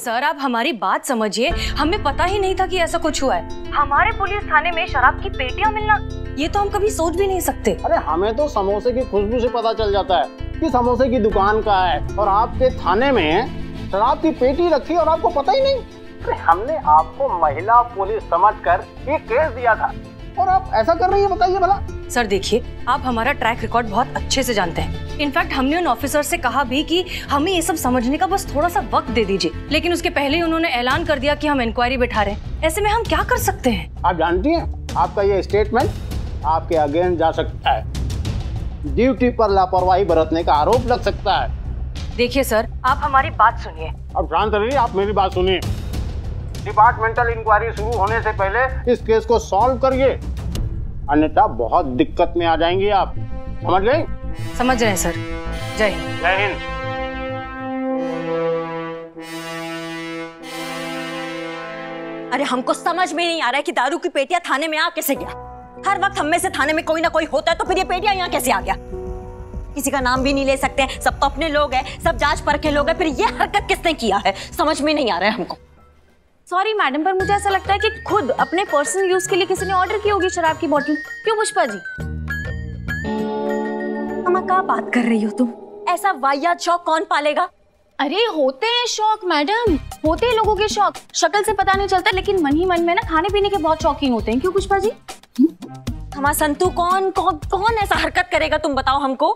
Sir, आप हमारी बात समझिए। हमें पता ही नहीं था कि ऐसा कुछ हुआ है। हमारे पुलिस थाने में शराब की पेटियाँ मिलना। ये तो हम कभी सोच भी नहीं सकते। अरे, हमें तो समोसे की खुशबू से पता चल जाता है कि समोसे की दुकान का है और आपके थाने में शराब की पेटी रखी और आपको पता ही नहीं। हमने आपको महिला पुलिस समझकर ये केस दिया था। और आप ऐसा कर रही है बताइए भला। सर देखिए आप हमारा ट्रैक रिकॉर्ड बहुत अच्छे से जानते हैं। इनफैक्ट हमने उन ऑफिसर से कहा भी कि हमें ये सब समझने का बस थोड़ा सा वक्त दे दीजिए। लेकिन उसके पहले ही उन्होंने ऐलान कर दिया कि हम इंक्वायरी बैठा रहे हैं। ऐसे में हम क्या कर सकते हैं? आप जानती हैं आपका ये स्टेटमेंट आपके अगेंस्ट जा सकता है। ड्यूटी पर लापरवाही बरतने का आरोप लग सकता है। देखिए सर आप हमारी बात सुनिए। अब शांत रहिए आप मेरी बात सुनिए। डिपार्टमेंटल इंक्वायरी शुरू होने से पहले इस केस को सॉल्व करिए। अन्यथा बहुत दिक्कत में आ जाएँगे आप। समझ गए? समझ रहे हैं सर। जय हिंद। जय हिंद। अरे हमको समझ में नहीं आ रहा है कि दारू की पेटियाँ थाने में आ कैसे गया। हर वक्त हम में से थाने में कोई ना कोई होता है तो फिर ये पेटियाँ यहाँ कैसे आ गया? किसी का नाम भी नहीं ले सकते सब तो अपने लोग हैं सब जाँच पर के लोग हैं फिर ये हरकत किसने किया है? समझ में नहीं आ रहा है हमको। सॉरी मैडम पर मुझे ऐसा लगता है कि खुद अपने पर्सनल यूज़ के लिए किसी ने ऑर्डर की होगी शराब की बोतल क्यों पुष्पा जी? अम्मा क्या बात कर रही हो तुम? ऐसा वाहियात शौक कौन पालेगा? अरे होते हैं शौक मैडम होते हैं लोगों के शौक। शक्ल से पता नहीं चलता लेकिन मन ही मन में ना खाने पीने के बहुत शौकीन होते हैं। क्यों पुष्पा जी? हमारा संतु कौन कौन कौन ऐसा हरकत करेगा? तुम बताओ हमको।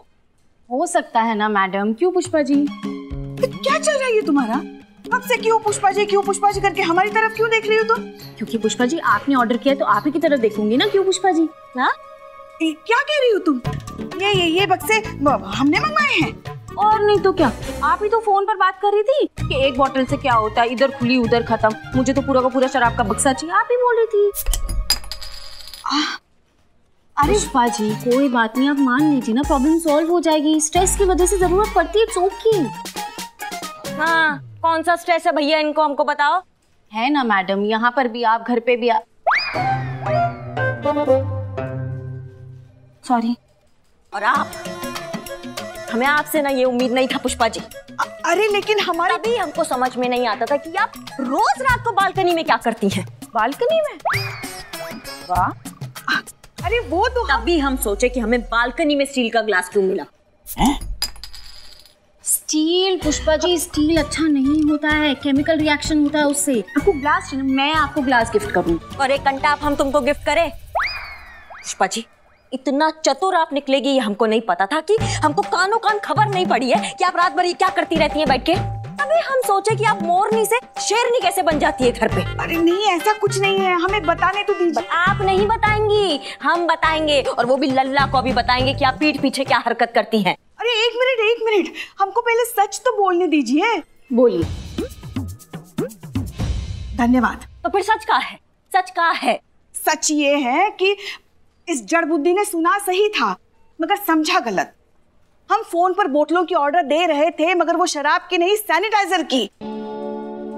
हो सकता है ना मैडम क्यों पुष्पा जी? क्या चल रहा है ये तुम्हारा? कब से क्यों पुष्पा जी क्यों पुष्पा जी करके हमारी तरफ़ क्यों देख रही हो तुम? क्योंकि पुष्पा जी आपने ऑर्डर किया तो आप ही की तरफ़ देखूँगी ना क्यों पुष्पा जी हाँ क्या कह रही हो तुम? ये ये ये बक्से हमने मंगवाए हैं। और नहीं तो क्या? आप ही तो फ़ोन पर बात कर रही थी कि एक बोतल से क्या होता है इधर खुली उधर खत्म। मुझे तो पूरा का पूरा शराब का बक्सा चाहिए आप ही बोल रही थी। अरे पुष्पा जी कोई बात नहीं आप मान लीजिए ना प्रॉब्लम सॉल्व हो जाएगी। स्ट्रेस की वजह से ज़रूरत पड़ती है चौक की हाँ। कौन सा स्ट्रेस है भैया? इनको हमको बताओ। है ना मैडम यहाँ पर भी आप घर पे भी आप सॉरी और आप? हमें आपसे ना ये उम्मीद नहीं था पुष्पा जी। अ- अरे लेकिन हमारा भी हमको समझ में नहीं आता था कि आप रोज रात को बालकनी में क्या करती हैं। बालकनी में? वाह। अरे वो तो तभी हम सोचे कि हमें बालकनी में स्टील का ग्लास क्यों मिला। स्टील पुष्पा जी स्टील अच्छा नहीं होता है केमिकल रिएक्शन होता है उससे। आपको ग्लास चाहिए मैं आपको ग्लास गिफ्ट करूँ। और एक घंटा आप हम तुमको गिफ्ट करें। पुष्पा जी इतना चतुर आप निकलेगी ये हमको नहीं पता था कि हमको कानों कान खबर नहीं पड़ी है कि आप रात भर ये क्या करती रहती हैं बैठ के। तभी हम सोचे कि आप मोरनी से शेरनी कैसे बन जाती है घर पे। अरे नहीं ऐसा कुछ नहीं है हमें बताने तो दीजिए। आप नहीं बताएँगी हम बताएँगे। और वो भी लल्ला को भी बताएँगे कि आप पीठ पीछे क्या हरकत करती हैं। अरे एक मिनट एक मिनट। हमको पहले सच तो बोलने दीजिए। बोलिए। धन्यवाद। तो फिर सच का है? सच का है? सच ये है कि इस जड़ बुद्धि ने सुना सही था मगर समझा गलत। हम फ़ोन पर बोतलों की ऑर्डर दे रहे थे मगर वो शराब की नहीं सैनिटाइजर की।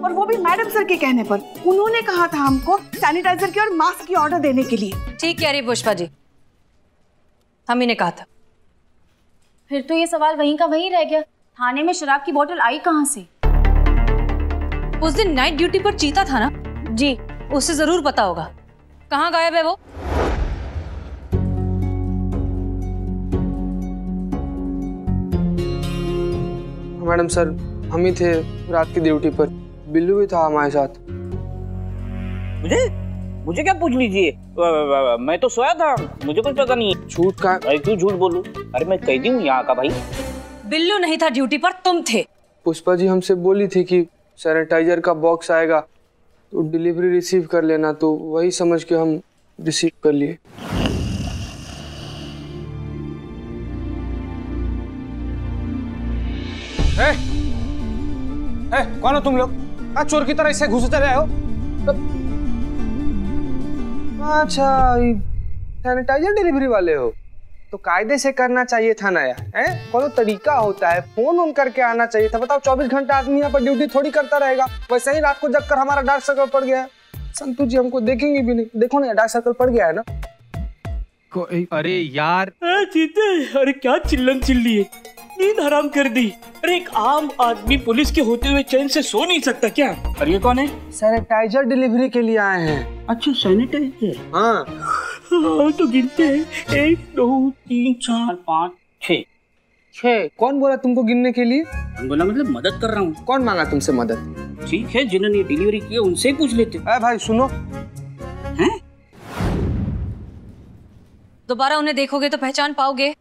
और वो भी मैडम सर के कहने पर। उन्होंने कहा था हमको सैनिटाइजर की और मास्क की ऑर्डर देने के लिए। ठीक है रही पुष्पा जी। हम ही ने कहा था। फिर तो ये सवाल वहीं का वहीं रह गया। थाने में शराब की बोतल आई कहाँ से? उस दिन नाइट ड्यूटी पर चीता था ना? जी। उससे ज़रूर पता होगा। कहाँ गायब है वो? मैडम सर हम ही थे रात की ड्यूटी पर। बिल्लू भी था हमारे साथ। मुझे मुझे क्या पूछ लीजिए? मैं तो सोया था मुझे कुछ पता नहीं। झूठ का? अरे क्यों झूठ बोलूँ? अरे मैं कैदी हूँ यहाँ का भाई। बिल्लू नहीं था ड्यूटी पर तुम थे। पुष्पा जी हमसे बोली थी कि सैनिटाइजर का बॉक्स आएगा तो डिलीवरी रिसीव कर लेना तो वही समझ के हम रिसीव कर लिए। ए, ए, कौन हो तुम लोग? चोर की तरह ऐसे घुसते रहे हो। अच्छा सैनिटाइजर डिलीवरी वाले हो। तो कायदे से करना चाहिए था ना यार हैं? कोनो तरीका होता है फ़ोन ऑन करके आना चाहिए था। बताओ चौबीस घंटा आदमी यहाँ पर ड्यूटी थोड़ी करता रहेगा। वैसे ही रात को जग कर हमारा डार्क सर्कल पड़ गया है। संतु जी हमको देखेंगे भी नहीं। देखो ना डार्क सर्कल पड़ गया है ना। अरे यार। अरे क्या चिल्लन चिल्ली है। नींद हराम कर दी। अरे एक आम आदमी पुलिस के होते हुए चैन से सो नहीं सकता क्या? और ये कौन है? सैनिटाइजर डिलीवरी के लिए आए हैं। अच्छा सैनिटाइजर? हाँ। हाँ तो गिनते हैं। एक दो तीन चार पाँच छः। छह कौन बोला तुमको गिनने के लिए? बोला मतलब मदद कर रहा हूँ। कौन मांगा तुमसे मदद? ठीक है जिन्होंने डिलीवरी की उनसे ही पूछ लेते। अरे भाई सुनो। हैं? दोबारा उन्हें देखोगे तो पहचान पाओगे।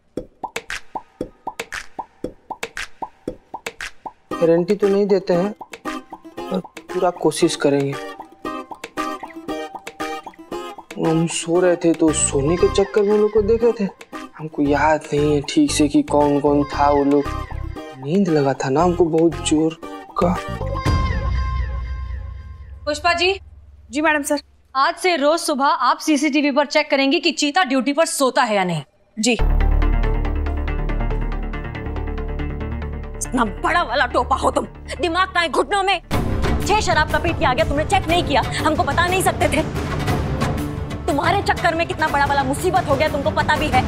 गारंटी तो नहीं देते हैं पर पूरा कोशिश करेंगे। हम सो रहे थे तो सोने के चक्कर में लोग को देखे थे। हमको याद नहीं है ठीक से कि कौन कौन था वो लोग। नींद लगा था ना हमको बहुत ज़ोर का। पुष्पा जी। जी मैडम सर। आज से रोज सुबह आप सीसीटीवी पर चेक करेंगे कि चीता ड्यूटी पर सोता है या नहीं। जी। इतना बड़ा वाला टोपा हो तुम। दिमाग का है घुटनों में। छह शराब का पेटी आ गया, तुमने चेक नहीं किया। हमको बता नहीं सकते थे। तुम्हारे चक्कर में कितना बड़ा वाला मुसीबत हो गया, तुमको पता भी है।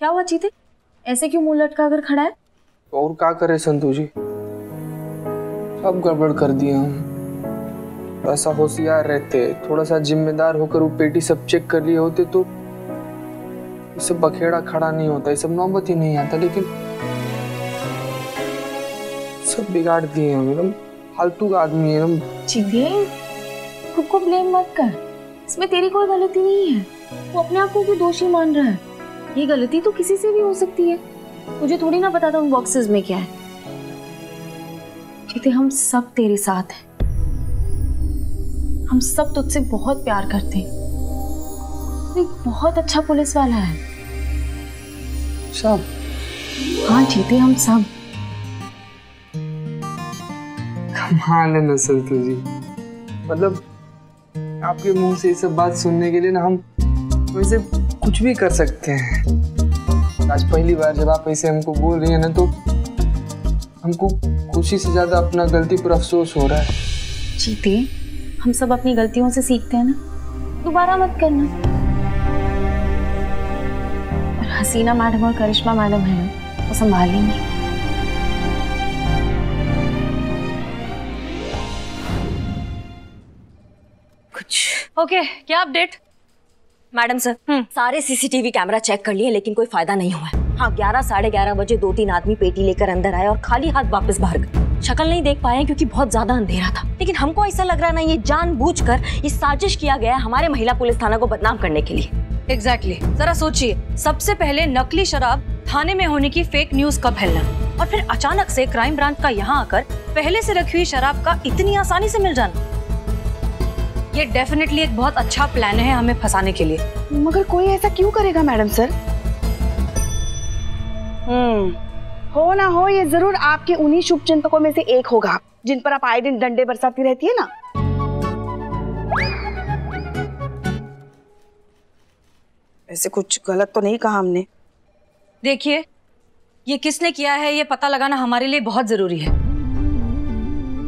क्या हुआ चीते? ऐसे क्यों मुँह लटका कर खड़ा है? और क्या करे संतु जी? सब गड़बड़ कर दिए हम। थोड़ा सा होशियार रहते, थोड़ा सा जिम्मेदार होकर वो पेटी सब चेक कर लिए होते तो सब बखेड़ा खड़ा नहीं होता सब नौबत ही नहीं आता, लेकिन सब बिगाड़ दिए हम एकदम। फालतू का आदमी है खुद को ब्लेम मत कर। इसमें तेरी कोई गलती नहीं है। वो अपने आप को क्यों दोषी मान रहा है। ये गलती तो किसी से भी हो सकती है। मुझे थोड़ी ना पता था उन बॉक्सेस में क्या है। चीते हम सब तेरे साथ हैं। हम सब तुझसे बहुत प्यार करते हैं। तू एक बहुत अच्छा पुलिस वाला है। सब। हाँ जीते हम सब। कमाल है ना संतु जी मतलब आपके मुँह से ये सब बात सुनने के लिए ना हम वैसे कुछ भी कर सकते हैं। आज पहली बार जब आप ऐसे हमको बोल रही हैं ना तो हमको खुशी से ज़्यादा अपना गलती पर अफसोस हो रहा है। जीते हम सब अपनी गलतियों से सीखते हैं ना। दोबारा मत करना। और हसीना मैडम और करिश्मा मैडम है ना वो संभाल लेंगी कुछ। ओके क्या अपडेट मैडम सर सारे सीसीटीवी कैमरा चेक कर लिए लेकिन कोई फ़ायदा नहीं हुआ हाँ। ग्यारह साढ़े ग्यारह बजे दो तीन आदमी पेटी लेकर अंदर आए और खाली हाथ वापस बाहर गए। शक्ल नहीं देख पाए क्योंकि बहुत ज़्यादा अंधेरा था। लेकिन हमको ऐसा लग रहा ना ये जानबूझकर ये साजिश किया गया हमारे महिला पुलिस थाना को बदनाम करने के लिए। Exactly exactly. जरा सोचिए सबसे पहले नकली शराब थाने में होने की फेक न्यूज़ का फैलना? और फिर अचानक से क्राइम ब्रांच का यहाँ आकर पहले से रखी हुई शराब का इतनी आसानी से मिल जाना? ये डेफिनेटली एक बहुत अच्छा प्लान है हमें फंसाने के लिए। मगर कोई ऐसा क्यों करेगा मैडम सर? हम्म हो ना हो ये ज़रूर आपके उन्हीं शुभ चिंतकों में से एक होगा जिन पर आप आए दिन डंडे बरसाती रहती है ना? ऐसे कुछ गलत तो नहीं कहा हमने। देखिए ये किसने किया है ये पता लगाना हमारे लिए बहुत ज़रूरी है।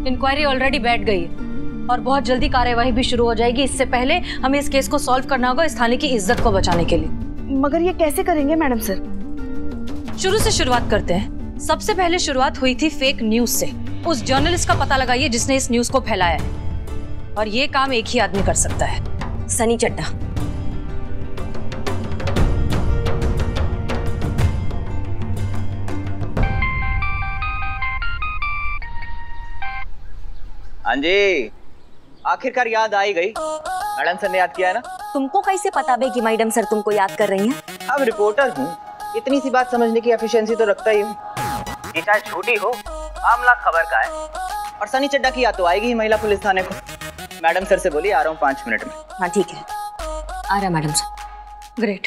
इंक्वायरी ऑलरेडी बैठ गई। है और बहुत जल्दी कार्यवाही भी शुरू हो जाएगी। इससे पहले हमें इस केस को सॉल्व करना होगा इस थाने की इज़्ज़त को बचाने के लिए। मगर ये कैसे करेंगे मैडम सर? शुरू से शुरुआत करते हैं। सबसे पहले शुरुआत हुई थी फेक न्यूज़ से। उस जर्नलिस्ट का पता लगाइए जिसने इस न्यूज़ को फैलाया है। और ये काम एक ही आदमी कर सकता है। सनी चड्डा हाँ जी। आखिरकार याद आई गई। मैडम सर ने याद किया है ना? तुमको कैसे पता बे कि मैडम सर तुमको याद कर रही हैं? अब रिपोर्टर हूँ। इतनी सी बात समझने की एफिशिएंसी तो रखता ही हूँ। ये चाहे झूठी हो मामला खबर का है। और सनी चड्डा की याद तो आएगी ही महिला पुलिस थाने को। मैडम सर से बोली आ रहा हूँ पाँच मिनट में। हाँ ठीक है। आ रहा मैडम सर। ग्रेट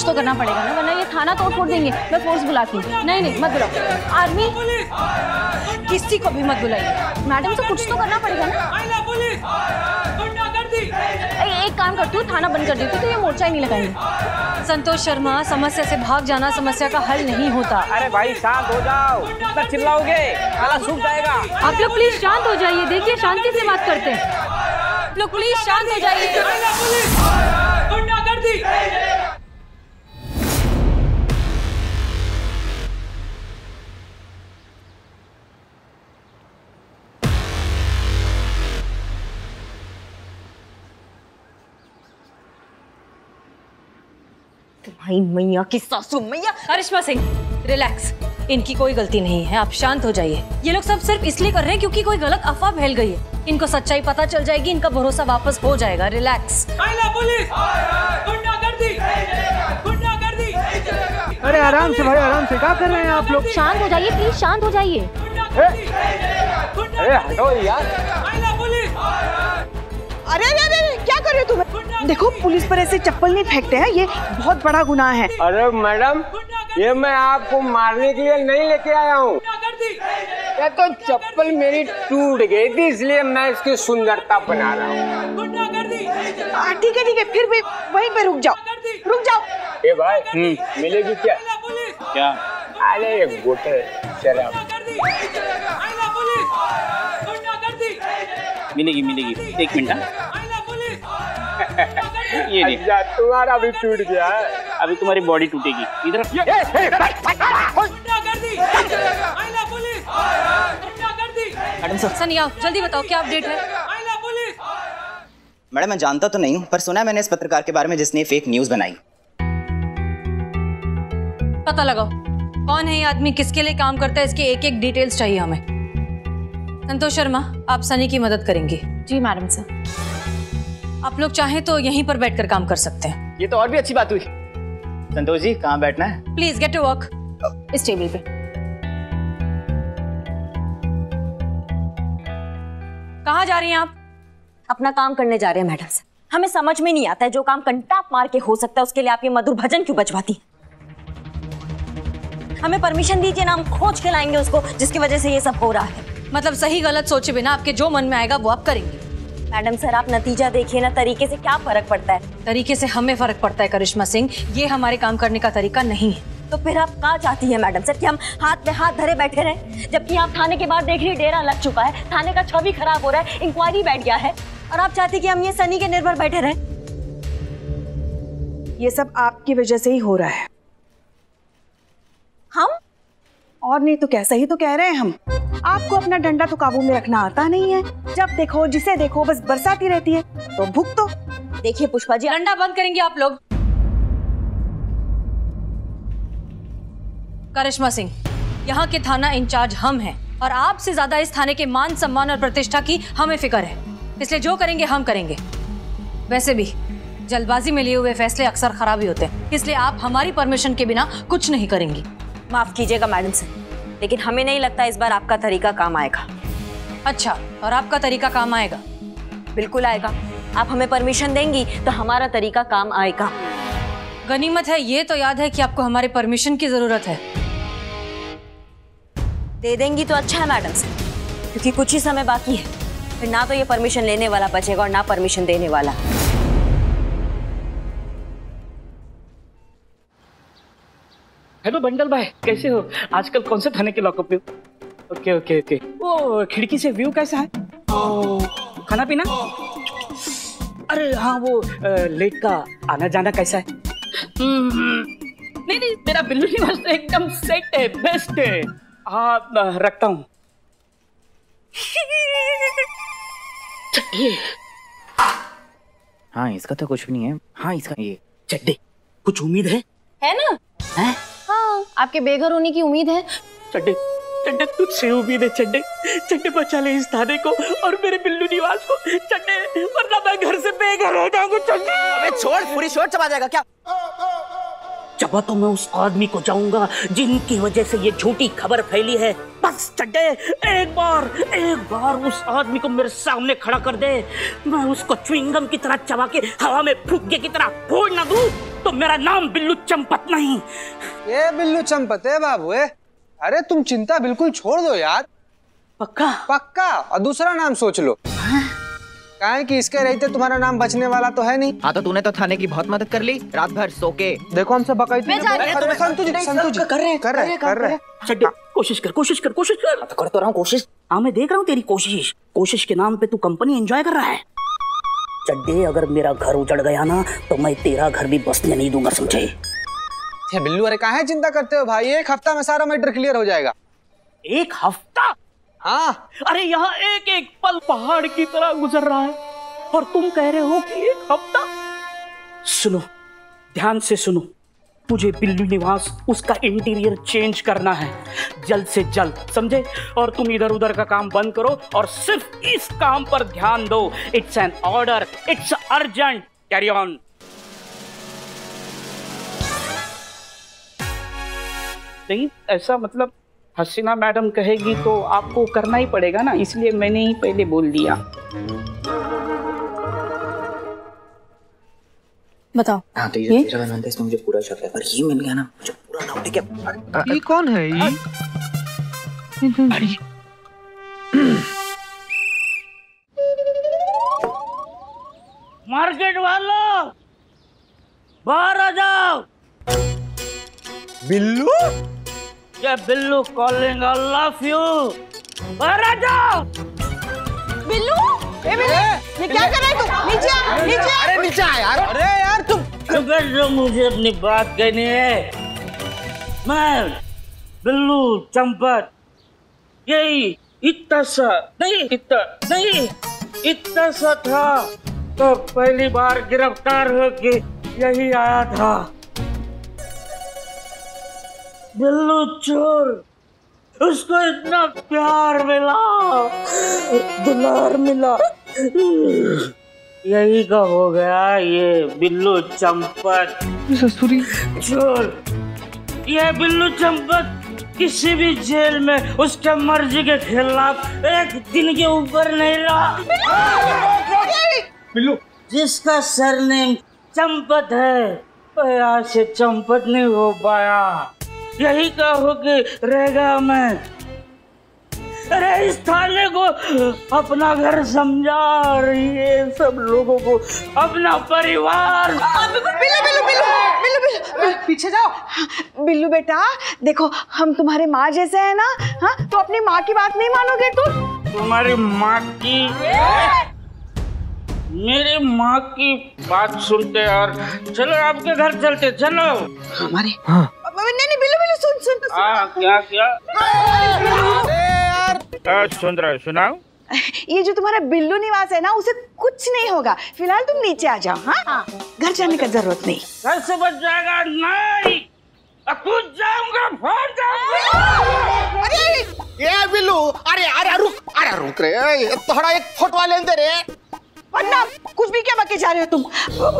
कुछ तो करना पड़ेगा ना वरना ये थाना तोड़ फोड़ देंगे। मैं फोर्स बुलाती हूँ। नहीं नहीं मत बुलाओ। आर्मी किसी को भी मत बुलाइए। मैडम से कुछ तो करना पड़ेगा ना। एक काम करती हूँ थाना बंद कर देती हूँ तो ये मोर्चा ही नहीं लगाएँगे। संतोष शर्मा समस्या से भाग जाना समस्या का हल नहीं होता। अरे भाई शांत हो जाओ। कितना चिल्लाओगे ताला सूख जाएगा। आप लोग प्लीज़ शांत हो जाइए देखिए शांति से बात करते हैं। आप लोग प्लीज़ शांत हो जाइए। तुम्हारी मैया की सासू मैया। करिश्मा सिंह रिलैक्स इनकी कोई गलती नहीं है आप शांत हो जाइए। ये लोग सब सिर्फ़ इसलिए कर रहे हैं क्योंकि कोई गलत अफवाह फैल गई है। इनको सच्चाई पता चल जाएगी इनका भरोसा वापस हो जाएगा रिलैक्स महिला पुलिस! गुंडागर्दी! गुंडागर्दी! अरे आराम से भाई आराम से। क्या कर रहे हैं आप लोग? शांत हो जाइए प्लीज़ शांत हो जाइए। अरे हटो यार। अरे अरे क्या कर रहे हो तुम? देखो पुलिस पर ऐसे चप्पल नहीं फेंकते हैं ये बहुत बड़ा गुनाह है। अरे मैडम ये मैं आपको मारने के लिए नहीं लेके आया हूँ। तो चप्पल मेरी टूट गई थी इसलिए मैं इसकी सुंदरता बना रहा हूँ। हाँ, ठीक है ठीक है फिर भी वहीं पे रुक जाओ। रुक जाओ। ए भाई मिलेगी क्या? क्या? अरे एक गोटे शराब मिलेगी मिलेगी। एक मिनट हाँ। ये अच्छा तुम्हारा भी टूट गया है। अभी तुम्हारी बॉडी टूटेगी। इधर। Madam sir. सनी आओ जल्दी बताओ क्या अपडेट है? मैडम मैं जानता तो नहीं हूँ पर सुना है मैंने इस पत्रकार के बारे में जिसने फेक न्यूज़ बनाई। पता लगाओ कौन है ये आदमी? किसके लिए काम करता है? इसके एक एक डिटेल्स चाहिए हमें। संतोष शर्मा आप सनी की मदद करेंगे। जी मैडम सर। आप लोग चाहें तो यहीं पर बैठकर काम कर सकते हैं। ये तो और भी अच्छी बात हुई। संतोष जी कहाँ बैठना है? प्लीज़ गेट टू वर्क इस टेबल पे। कहाँ जा रही हैं आप? अपना काम करने जा रहे हैं मैडम से हमें समझ में नहीं आता है जो काम कंटाप मार के हो सकता है उसके लिए आप ये मधुर भजन क्यों बजवाती हैं? हमें परमिशन दीजिए ना हम खोज के लाएँगे उसको जिसकी वजह से ये सब हो रहा है। मतलब सही गलत सोचे बिना आपके जो मन में आएगा वो आप करेंगे। मैडम सर आप नतीजा देखिए ना तरीके से क्या फ़र्क पड़ता है? तरीके से हमें फ़र्क पड़ता है करिश्मा सिंह। ये हमारे काम करने का तरीका नहीं है। तो फिर आप कहा चाहती हैं मैडम सर? कि हम हाथ में हाथ धरे बैठे रहे जबकि आप थाने के बाद देख रही डेरा लग चुका है थाने का छवि खराब हो रहा है इंक्वायरी बैठ गया है और आप चाहती कि हम ये सनी के निर्भर बैठे रहे? ये सब आपकी वजह से ही हो रहा है। हम? और नहीं तो कैसा ही तो कह रहे हैं हम। आपको अपना डंडा तो काबू में रखना आता नहीं है। जब देखो, जिसे देखो, बस बरसाती रहती है तो भुगतो देखिए पुष्पा जी, डंडा बंद करेंगे आप लोग। करिश्मा सिंह, यहाँ के थाना इंचार्ज हम हैं, और आपसे ज़्यादा इस थाने के मान सम्मान और प्रतिष्ठा की हमें फ़िक्र है। इसलिए जो करेंगे, हम करेंगे। वैसे भी, जल्दबाजी में लिए हुए फैसले अक्सर खराब ही होते हैं, इसलिए आप हमारी परमिशन के बिना कुछ नहीं करेंगी। माफ़ कीजिएगा, मैडम सर लेकिन हमें नहीं लगता इस बार आपका तरीका काम आएगा। अच्छा और आपका तरीका काम आएगा? बिल्कुल आएगा। आप हमें परमिशन देंगी तो हमारा तरीका काम आएगा। गनीमत है ये तो याद है कि आपको हमारे परमिशन की ज़रूरत है। दे देंगी तो अच्छा है मैडम सर क्योंकि कुछ ही समय बाकी है। फिर ना तो ये परमिशन लेने वाला बचेगा और ना परमिशन देने वाला। हेलो बंडल भाई कैसे हो? आजकल कौन से थाने के लॉकअप में ओके ओके ओके वो खिड़की से व्यू कैसा है? ओ, खाना पीना? अरे हाँ वो लेट का आना जाना कैसा है? हम्म, नहीं नहीं मेरा बिल्लू निवास तो एकदम सेट है बेस्ट है। हाँ रखता हूँ। हाँ इसका तो कुछ भी नहीं है। हाँ इसका ये। चड्डे कुछ उम्मीद है? है ना? हैं? हाँ आपके बेघर होने की उम्मीद है? चड्डे चड्डे तुझसे उम्मीद है चड्डे चंडे बचा ले इस थाने को और मेरे बिल्लू निवास को। चड्डे वरना मैं घर से बेघर हो जाऊँगा चड्डे अबे छोड़ पूरी छोड़ चबा जाएगा क्या? चबा तो मैं उस आदमी को जाऊँगा जिनकी वजह से ये झूठी खबर फैली है बस चड्डे एक बार एक बार उस आदमी को मेरे सामने खड़ा कर दे। मैं उसको च्विंगम की तरह चबा के हवा में फुग्गे की तरह फोड़ ना दूँ तो मेरा नाम बिल्लू चंपत नहीं। ये बिल्लू चंपत है बाबू अरे तुम चिंता बिल्कुल छोड़ दो यार। पक्का? पक्का और दूसरा नाम सोच लो। काहे कि इसके रहते तुम्हारा नाम बचने वाला तो है नहीं। हाँ तो तूने तो थाने की बहुत मदद कर ली रात भर सो के देखो हमसे हूँ। जी कर रहे कर रहे कर रहे कोशिश कर कोशिश कर कोशिश कर। तो कर तो रहा हूँ कोशिश। हाँ मैं देख रहा हूँ तेरी कोशिश। कोशिश के नाम पे तू कंपनी एंजॉय कर रहा है। चड्डे अगर मेरा घर उजड़ गया ना तो मैं तेरा घर भी बसने नहीं दूँगा समझे? बिल्लू अरे काहे चिंता करते हो भाई? एक हफ़्ता में सारा मैटर क्लियर हो जाएगा। एक हफ़्ता? हाँ। अरे यहाँ एक एक पल पहाड़ की तरह गुजर रहा है और तुम कह रहे हो कि एक हफ़्ता। सुनो, ध्यान से सुनो। मुझे बिल्लू निवास, उसका इंटीरियर चेंज करना है। जल्द से जल्द, समझे? और तुम इधर उधर का काम बंद करो और सिर्फ़ इस काम पर ध्यान दो। It's an order it's urgent carry on नहीं, ऐसा मतलब हसीना मैडम कहेगी तो आपको करना ही पड़ेगा ना इसलिए मैंने ही पहले बोल दिया। बताओ। हाँ तो ये तेरा बनवाते इसमें मुझे पूरा शक है। पर ये मिल गया ना मुझे पूरा डाउट है क्या ये कौन है ये? मार्केट वालों बाहर आ जाओ। बिल्लू? ये Billu calling I love you जाओ बिल्लू? ए बिल्लू ये क्या कर रहा है तू नीचे आ नीचे आ। अरे नीचे आ यार। अरे यार तुम अगर जो मुझे अपनी बात कहनी है। मैं बिल्लू चंपत। यही इतना सा नहीं इतना नहीं इतना सा था। तो पहली बार गिरफ़्तार होके यही आया था। बिल्लू चोर उसको इतना प्यार मिला। दुलार मिला। यही का हो गया ये बिल्लू चंपत। ससुरी। चोर ये बिल्लू चंपत किसी भी जेल में उसके मर्ज़ी के खिलाफ एक दिन के ऊपर नहीं रहा। बिल्लू। जिसका सरनेम चंपत है यहाँ से चंपत नहीं हो पाया। यही का हो के रहेगा मैं। अरे इस थाने को अपना घर समझा और ये सब लोगों को। अपना परिवार। बिल्लू बिल्लू बिल्लू बिल्लू बिल्लू पीछे जाओ। बिल्लू बेटा देखो हम तुम्हारे माँ जैसे हैं ना? हाँ तो अपनी माँ की बात नहीं मानोगे तुम? तुम्हारी माँ की मेरी माँ की बात सुनते और चलो आपके घर चलते चलो। हमारे नहीं नहीं बिल्लू बिल्लू सुन सुन सुन। हाँ क्या क्या? आ, सुन रहा है सुनाओ। ये जो तुम्हारा बिल्लू निवास है ना उसे कुछ नहीं होगा। फ़िलहाल तुम नीचे आ जाओ हाँ? घर जाने का ज़रूरत नहीं। घर से बच जाएगा नहीं। आ, जाऊँगा फाड़ जाऊँगा। ये बिल्लू अरे अरे रुक अरे रुक रे थोड़ा एक फ़ोटो लेने दे रे। वरना कुछ भी क्या बके जा रहे हो तुम?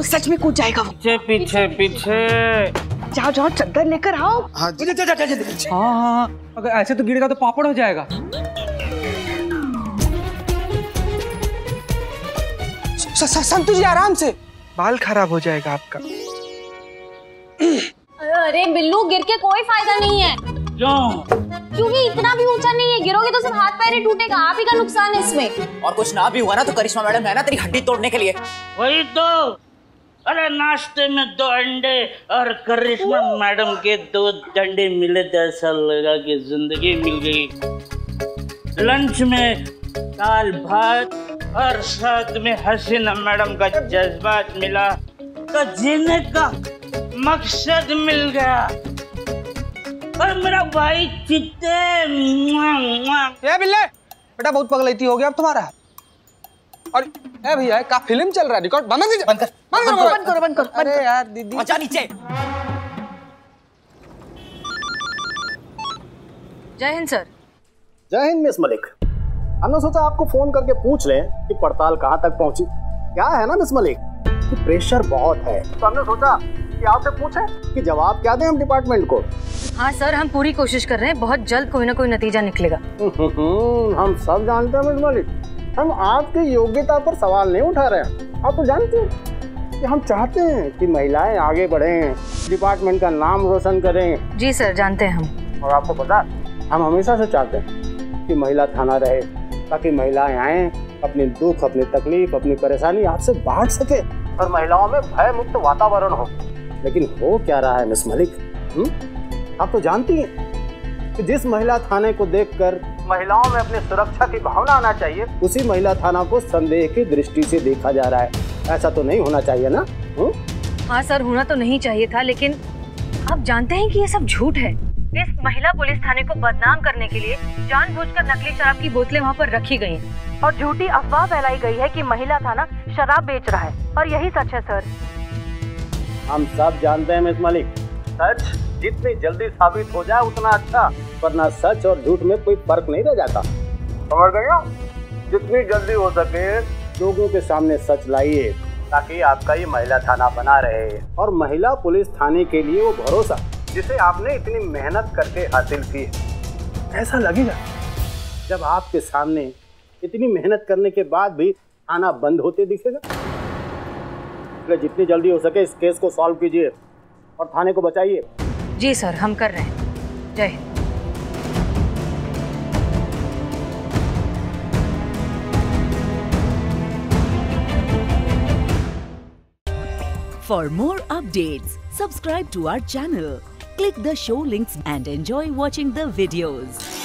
सच में कूद जाएगा वो। पीछे पीछे पीछे। जाओ जाओ चद्दर लेकर आओ। हाँ हाँ हाँ। अगर ऐसे तो गिरेगा तो पापड़ हो जाएगा। स- स- संतु जी आराम से। बाल खराब हो जाएगा आपका। अरे बिल्लू गिर के कोई फ़ायदा नहीं है। क्यों क्योंकि इतना भी ऊँचा नहीं है गिरोगे तो सिर्फ़ हाथ पैर ही टूटेगा। आप ही का नुकसान है इसमें। और कुछ ना भी हुआ ना तो करिश्मा मैडम है ना तेरी हड्डी तोड़ने के लिए। वही तो। अरे नाश्ते में दो अंडे और करिश्मा मैडम के दो डंडे मिले तो ऐसा लगा कि ज़िंदगी मिल गई। लंच में दाल भात और साथ में हसीना मैडम का जज्बात मिला तो जीने का मकसद मिल गया। और मेरा भाई चित्ते। बिल्ले बेटा बहुत पगलैती हो गया अब तुम्हारा। और ए भैया का फ़िल्म चल रहा है रिकॉर्ड बंद कर दीजिए। बंद कर। बंद बंद करो बंद करो बंद करो अरे यार दीदी। मचा नीचे। जय हिंद सर। जय हिंद मिस मलिक। हमने सोचा आपको फ़ोन करके पूछ लें कि पड़ताल कहाँ तक पहुँची। क्या है ना मिस मलिक? कि प्रेशर बहुत है। तो हमने सोचा कि आपसे पूछे कि जवाब क्या दें हम डिपार्टमेंट को। हाँ सर हम पूरी कोशिश कर रहे हैं बहुत जल्द कोई ना कोई नतीजा निकलेगा। हम सब जानते हैं मिस मलिक। हम आपकी योग्यता पर सवाल नहीं उठा रहे हैं। आप तो जानते हैं कि हम चाहते हैं कि महिलाएँ आगे बढ़ें डिपार्टमेंट का नाम रोशन करें। जी सर जानते हैं हम। और आपको पता हम हमेशा से चाहते हैं कि महिला थाना रहे ताकि महिलाएँ आए अपनी दुख अपनी तकलीफ़ अपनी परेशानी आपसे बांट सके और महिलाओं में भय मुक्त वातावरण हो। लेकिन हो क्या रहा है मिस मलिक? हुँ? आप तो जानती हैं कि जिस महिला थाने को देखकर महिलाओं में अपनी सुरक्षा की भावना आना चाहिए। उसी महिला थाना को संदेह की दृष्टि से देखा जा रहा है। ऐसा तो नहीं होना चाहिए ना? हुँ? हाँ सर होना तो नहीं चाहिए था लेकिन आप जानते हैं कि ये सब झूठ है। इस महिला पुलिस थाने को बदनाम करने के लिए जानबूझकर नकली शराब की बोतलें वहाँ पर रखी गई और झूठी अफवाह फैलाई गई है कि महिला थाना शराब बेच रहा है। और यही सच है सर। हम सब जानते हैं मिस मलिक। सच? जितनी जल्दी साबित हो जाए, उतना अच्छा। वरना सच और झूठ में कोई फ़र्क नहीं रह जाता। समझ गए जितनी जल्दी हो सके, लोगों के सामने सच लाइए, ताकि आपका ये महिला थाना बना रहे। और महिला पुलिस थाने के लिए वो भरोसा, जिसे आपने इतनी मेहनत करके हासिल की है। ऐसा लगेगा, जब आपके सामने इतनी मेहनत करने के बाद भी थाना बंद होते दिखेगा। जितनी जल्दी हो सके इस केस को सॉल्व कीजिए और थाने को बचाइए। जी सर हम कर रहे हैं जय Hind For more updates, subscribe to our channel, click the show links and enjoy watching the videos.